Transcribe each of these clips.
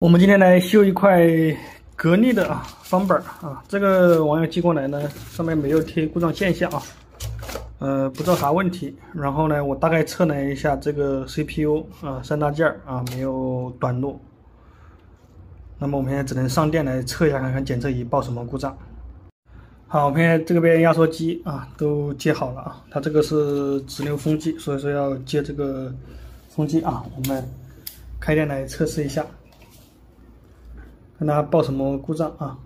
我们今天来修一块格力的啊方板啊，这个网友寄过来呢，上面没有贴故障现象啊，呃，不知道啥问题。然后呢，我大概测了一下这个 CPU 啊三大件啊没有短路。那么我们现在只能上电来测一下，看看检测仪报什么故障。好，我们现在这边压缩机啊都接好了啊，它这个是直流风机，所以说要接这个风机啊。我们开电来测试一下。看它报什么故障啊？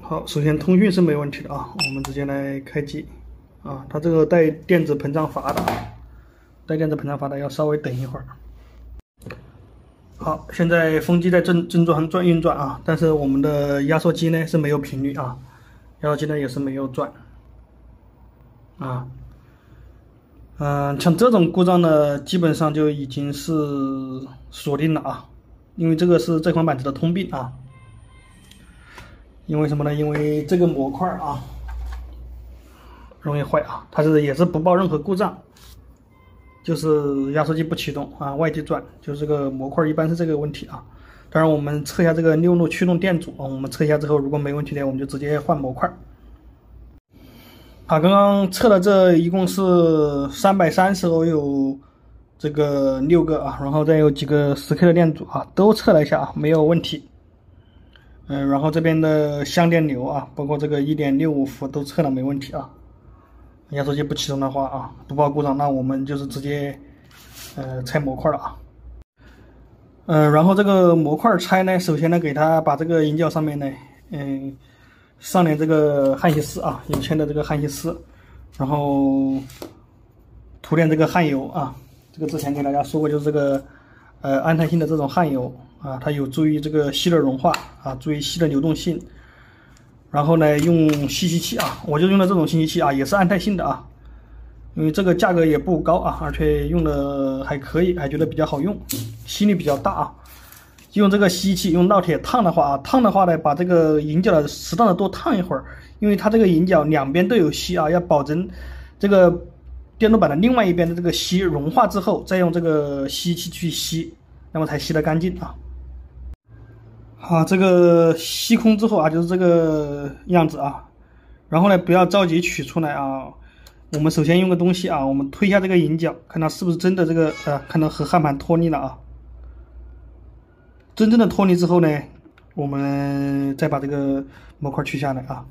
好，首先通讯是没问题的啊，我们直接来开机啊。它这个带电子膨胀阀的，带电子膨胀阀的要稍微等一会儿。好，现在风机在正正转转运转啊，但是我们的压缩机呢是没有频率啊，压缩机呢也是没有转啊。嗯，像这种故障呢，基本上就已经是锁定了啊，因为这个是这款板子的通病啊。因为什么呢？因为这个模块啊容易坏啊，它是也是不报任何故障，就是压缩机不启动啊，外机转，就是这个模块一般是这个问题啊。当然，我们测一下这个六路驱动电阻啊，我们测一下之后，如果没问题的，我们就直接换模块。啊，刚刚测的这一共是三百三十欧，有这个六个啊，然后再有几个十 K 的电阻啊，都测了一下啊，没有问题。嗯，然后这边的相电流啊，包括这个一点六五伏都测了没问题啊。压缩机不启动的话啊，不报故障，那我们就是直接呃拆模块了啊。嗯，然后这个模块拆呢，首先呢给它把这个引脚上面呢，嗯。上点这个焊锡丝啊，有铅的这个焊锡丝，然后涂点这个焊油啊。这个之前给大家说过，就是这个呃安泰性的这种焊油啊，它有助于这个锡的融化啊，助于锡的流动性。然后呢，用吸吸器啊，我就用的这种吸吸器啊，也是安泰性的啊，因为这个价格也不高啊，而且用的还可以，还觉得比较好用，吸力比较大啊。用这个吸气，用烙铁烫的话啊，烫的话呢，把这个引脚的适当的多烫一会儿，因为它这个引脚两边都有吸啊，要保证这个电路板的另外一边的这个锡融化之后，再用这个吸气去吸，那么才吸得干净啊。好，这个吸空之后啊，就是这个样子啊。然后呢，不要着急取出来啊。我们首先用个东西啊，我们推一下这个引脚，看它是不是真的这个呃，看到和焊盘脱离了啊。真正的脱离之后呢，我们再把这个模块取下来啊。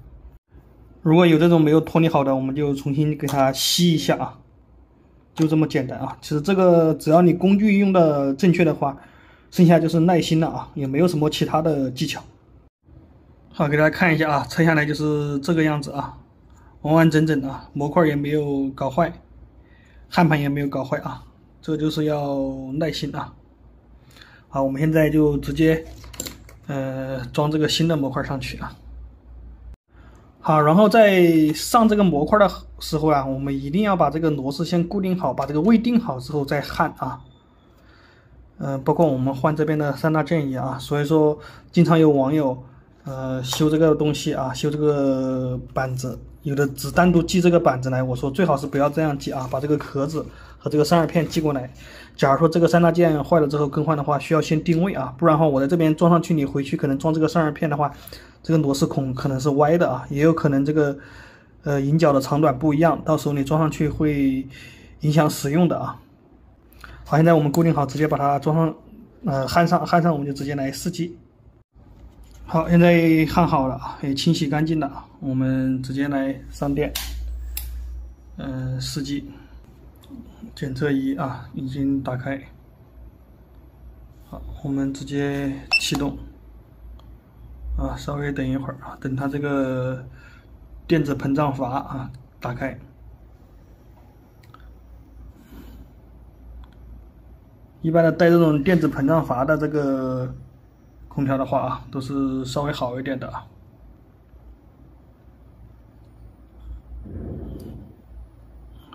如果有这种没有脱离好的，我们就重新给它吸一下啊，就这么简单啊。其实这个只要你工具用的正确的话，剩下就是耐心了啊，也没有什么其他的技巧。好，给大家看一下啊，拆下来就是这个样子啊，完完整整啊，模块也没有搞坏，焊盘也没有搞坏啊，这就是要耐心啊。好，我们现在就直接，呃，装这个新的模块上去啊。好，然后在上这个模块的时候啊，我们一定要把这个螺丝先固定好，把这个位定好之后再焊啊。嗯，包括我们换这边的三大件也啊，所以说经常有网友，呃，修这个东西啊，修这个板子，有的只单独寄这个板子来，我说最好是不要这样寄啊，把这个壳子。和这个散热片寄过来。假如说这个三大件坏了之后更换的话，需要先定位啊，不然的话我在这边装上去，你回去可能装这个散热片的话，这个螺丝孔可能是歪的啊，也有可能这个呃引脚的长短不一样，到时候你装上去会影响使用的啊。好，现在我们固定好，直接把它装上，呃焊上，焊上我们就直接来试机。好，现在焊好了啊，也清洗干净了，我们直接来上电，嗯试机。检测仪啊，已经打开。好，我们直接启动。啊，稍微等一会儿啊，等它这个电子膨胀阀啊打开。一般的带这种电子膨胀阀的这个空调的话啊，都是稍微好一点的啊。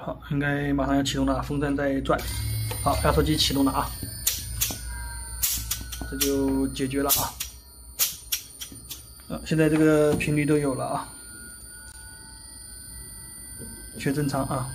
好，应该马上要启动了，风扇在转。好，压缩机启动了啊，这就解决了啊。啊，现在这个频率都有了啊，全正常啊。